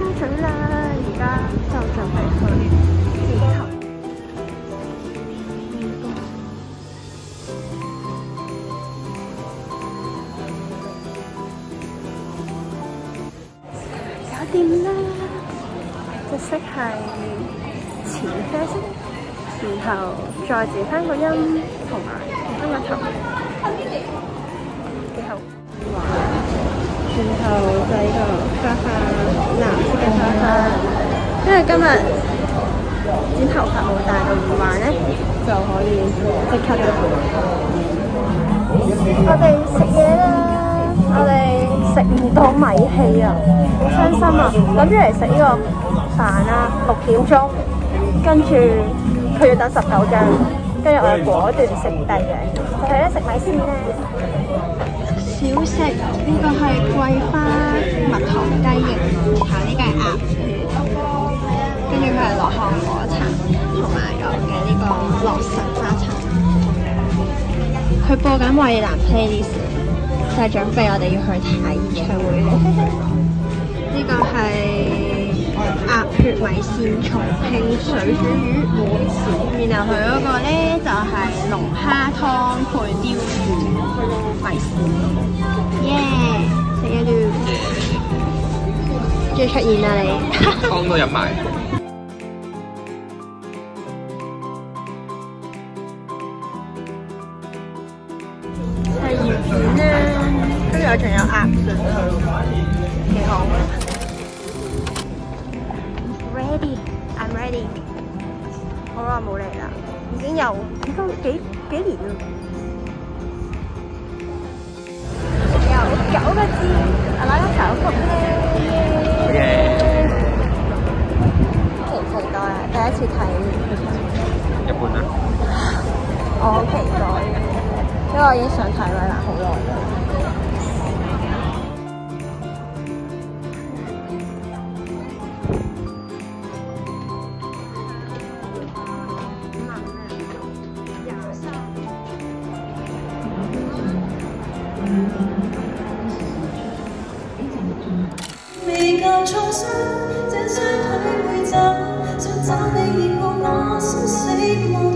沙城啦，而家就准备去机场。搞店啦，特色系浅啡色，然后再剪翻个音，同埋剪翻个头，几好。然后就呢个沙。今日剪頭髮冇戴到耳環咧，就可以即刻嘅。我哋食嘢啦，我哋食唔到米氣啊，好傷心啊！諗住嚟食呢個飯啦，六點鐘，跟住佢要等十九張，跟住我哋果斷食低嘅，就係咧食米先啦。小食呢個係桂花蜜糖雞翼，然後呢個係鴨，佢播緊衛蘭 playlist，就係準備我哋要去睇演唱會。呢個係鴨血米線重慶水煮魚，然後佢嗰個咧就係、是、龍蝦湯配鯛魚米線。耶！食嘢了，終於出現啦你，湯都飲埋。仲有鴨腳，幾好。Ready，I'm ready。好耐冇嚟啦，已經有幾多幾幾年啦。有九個字，我攞咗九幅咧。期待啊？第一次睇，一般啊。我好期待，因為我已經想睇衛蘭好耐啦。重伤这双腿会走想找你验过我心死没